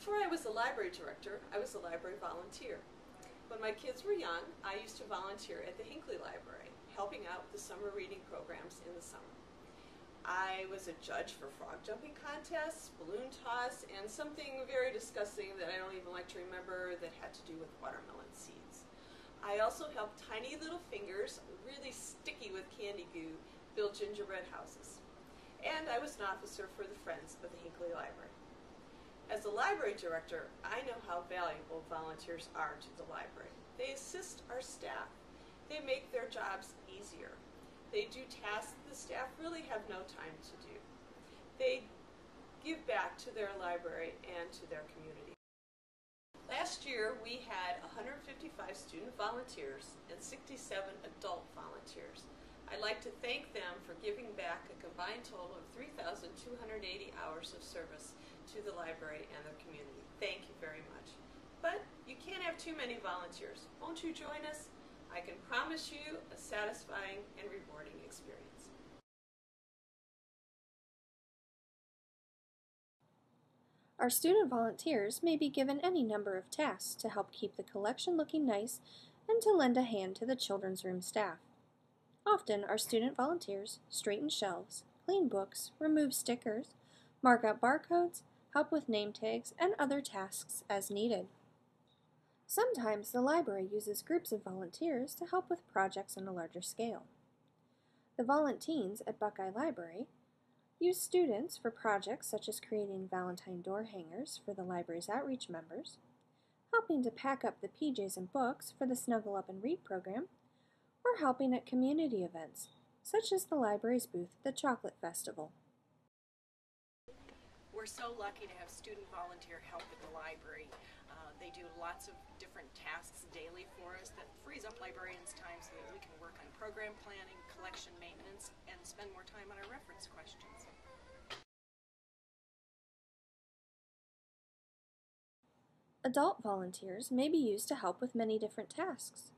Before I was a library director, I was a library volunteer. When my kids were young, I used to volunteer at the Hinckley Library, helping out with the summer reading programs in the summer. I was a judge for frog jumping contests, balloon toss, and something very disgusting that I don't even like to remember that had to do with watermelon seeds. I also helped tiny little fingers, really sticky with candy goo, build gingerbread houses. And I was an officer for the Friends of the Hinckley Library. As a library director, I know how valuable volunteers are to the library. They assist our staff. They make their jobs easier. They do tasks the staff really have no time to do. They give back to their library and to their community. Last year, we had 155 student volunteers and 67 adult volunteers. I'd like to thank them for giving back a combined total of 3,280 hours of service to the library and the community. Thank you very much. But you can't have too many volunteers. Won't you join us? I can promise you a satisfying and rewarding experience. Our student volunteers may be given any number of tasks to help keep the collection looking nice and to lend a hand to the children's room staff. Often, our student volunteers straighten shelves, clean books, remove stickers, mark up barcodes, help with name tags, and other tasks as needed. Sometimes the library uses groups of volunteers to help with projects on a larger scale. The Volunteens at Buckeye Library use students for projects such as creating Valentine door hangers for the library's outreach members, helping to pack up the PJs and books for the Snuggle Up and Read program, or helping at community events, such as the library's booth at the Chocolate Festival. We're so lucky to have student volunteer help at the library. Uh, they do lots of different tasks daily for us that frees up librarians' time so that we can work on program planning, collection maintenance, and spend more time on our reference questions. Adult volunteers may be used to help with many different tasks.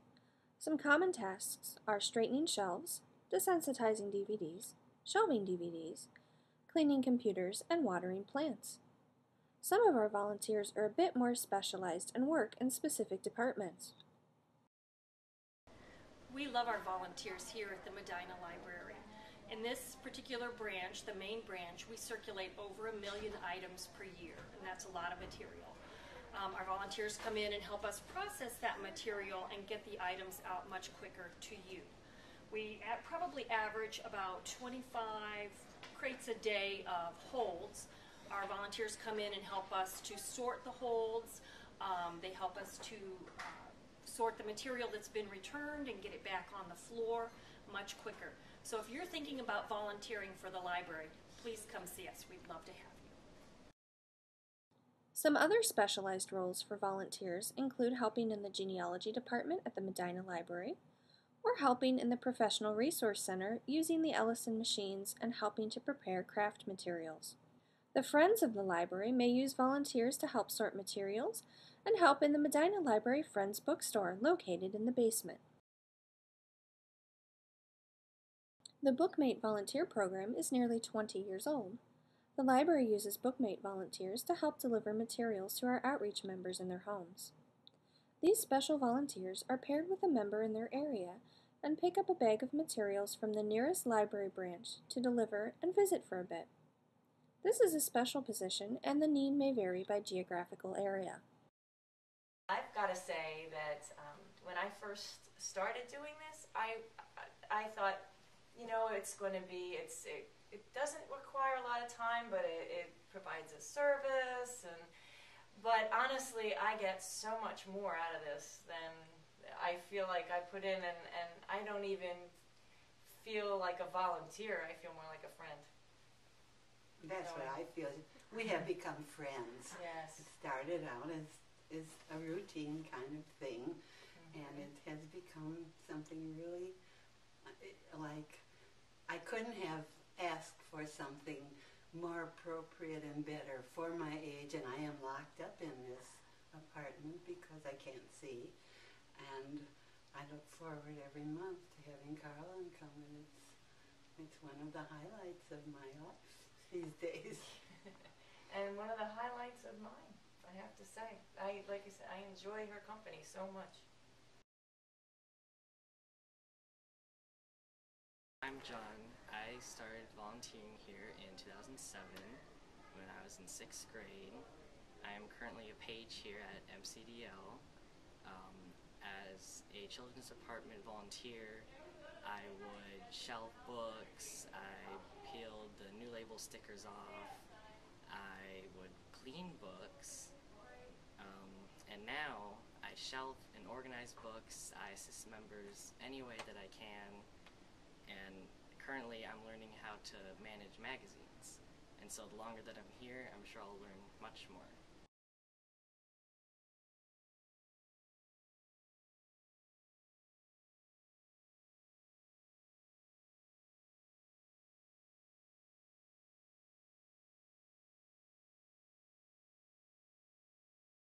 Some common tasks are straightening shelves, desensitizing DVDs, shelving DVDs, cleaning computers, and watering plants. Some of our volunteers are a bit more specialized and work in specific departments. We love our volunteers here at the Medina Library. In this particular branch, the main branch, we circulate over a million items per year, and that's a lot of material. Um, our volunteers come in and help us process that material and get the items out much quicker to you. We probably average about 25 crates a day of holds. Our volunteers come in and help us to sort the holds. Um, they help us to uh, sort the material that's been returned and get it back on the floor much quicker. So if you're thinking about volunteering for the library, please come see us. We'd love to have you. Some other specialized roles for volunteers include helping in the genealogy department at the Medina Library, or helping in the Professional Resource Center using the Ellison machines and helping to prepare craft materials. The Friends of the Library may use volunteers to help sort materials and help in the Medina Library Friends bookstore located in the basement. The Bookmate volunteer program is nearly 20 years old. The library uses Bookmate volunteers to help deliver materials to our outreach members in their homes. These special volunteers are paired with a member in their area and pick up a bag of materials from the nearest library branch to deliver and visit for a bit. This is a special position and the need may vary by geographical area. I've got to say that um, when I first started doing this, I, I thought, you know, it's going to be, it's, it, it doesn't require a lot of time, but it, it provides a service. And but honestly, I get so much more out of this than I feel like I put in, and and I don't even feel like a volunteer. I feel more like a friend. That's so what I feel. We have become friends. Yes. It started out as is a routine kind of thing, mm -hmm. and it has become something really uh, like I couldn't have ask for something more appropriate and better for my age, and I am locked up in this apartment because I can't see. And I look forward every month to having Carlin come, and it's it's one of the highlights of my life these days. and one of the highlights of mine. I I have to say, I like I said, I enjoy her company so much. I'm John. I started volunteering here in 2007 when I was in sixth grade. I am currently a page here at MCDL. Um, as a children's department volunteer, I would shelf books, I peeled the new label stickers off, I would clean books, um, and now I shelf and organize books. I assist members any way that I can, and I'm learning how to manage magazines. And so the longer that I'm here, I'm sure I'll learn much more.